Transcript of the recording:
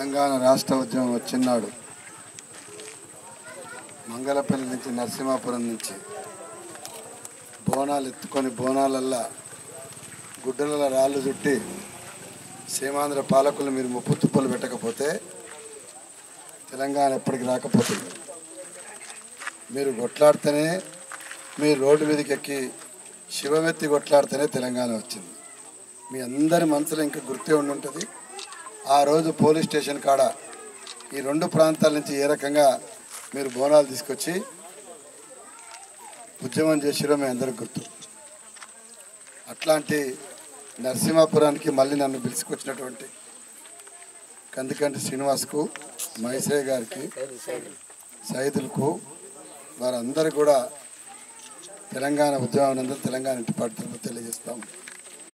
తెలంగాణ రాష్ట్ర ఉద్యమం వచ్చినాడు. మంగళపల్లి నుంచి నరసింహాపురం నుంచి బోనాలు ఎత్తుకొని బోనాలల్లా గుడ్డల రాళ్ళు చుట్టి సీమాంధ్ర పాలకులు మీరు ముప్పు తుప్పలు పెట్టకపోతే తెలంగాణ ఎప్పటికి రాకపోతుంది. మీరు కొట్లాడితేనే మీరు రోడ్డు మీదకి ఎక్కి శివమెత్తి కొట్లాడితేనే తెలంగాణ వచ్చింది. మీ అందరి మనసులో ఇంకా గుర్తే ఉండి ఉంటుంది ఆ రోజు పోలీస్ స్టేషన్ కాడ ఈ రెండు ప్రాంతాల నుంచి ఏ రకంగా మీరు బోనాలు తీసుకొచ్చి ఉద్యమం చేసిరో మీ అందరికి గుర్తు. అట్లాంటి నరసింహాపురానికి మళ్ళీ నన్ను పిలుచుకొచ్చినటువంటి కందికంటి శ్రీనివాస్కు మహేశయ్య గారికి సైదులకు వారందరూ కూడా తెలంగాణ ఉద్యమం తెలంగాణ ఇంటి పాటు తెలియజేస్తాము